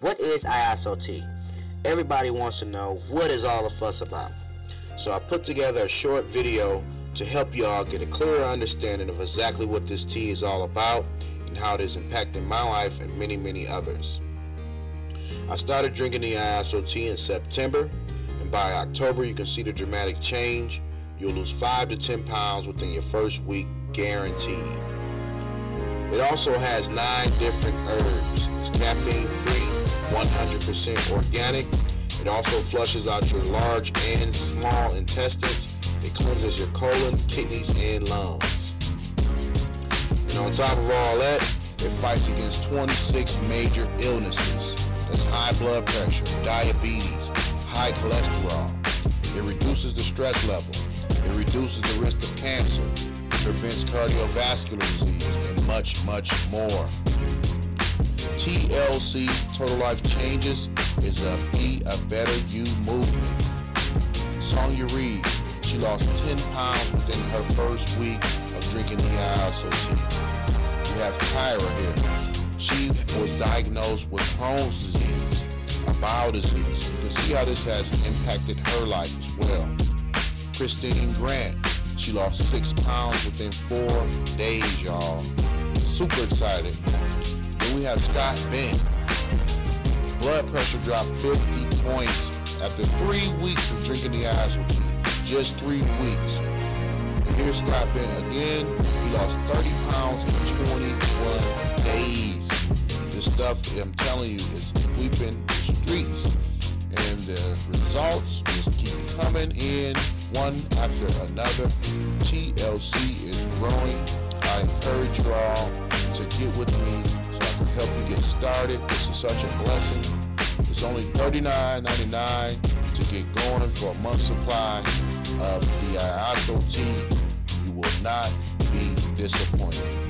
What is Iaso Tea? Everybody wants to know what is all the fuss about. So I put together a short video to help y'all get a clearer understanding of exactly what this tea is all about and how it is impacting my life and many, many others. I started drinking the Iaso Tea in September and by October you can see the dramatic change. You'll lose 5 to 10 pounds within your first week guaranteed. It also has 9 different herbs. It's caffeine free, 100% organic. It also flushes out your large and small intestines. It cleanses your colon, kidneys, and lungs. And on top of all that, it fights against 26 major illnesses. That's high blood pressure, diabetes, high cholesterol. It reduces the stress level. It reduces the risk of cancer. It prevents cardiovascular disease and much, much more. TLC Total Life Changes is a Be a Better You movement. Sonya Reed, she lost 10 pounds within her first week of drinking the Iaso Tea. We have Tyra here. She was diagnosed with Crohn's disease, a bowel disease. You can see how this has impacted her life as well. Christine Grant, she lost six pounds within four days, y'all. Super excited. Have Scott Ben. Blood pressure dropped 50 points after three weeks of drinking the Iaso Tea. Just three weeks. And here's Scott Ben again. He lost 30 pounds in 21 days. This stuff, I'm telling you, is sweeping the streets. And the results just keep coming in one after another. TLC is growing. I encourage you all to get with me help you get started. This is such a blessing. It's only $39.99 to get going for a month's supply of the Iaso Tea. You will not be disappointed.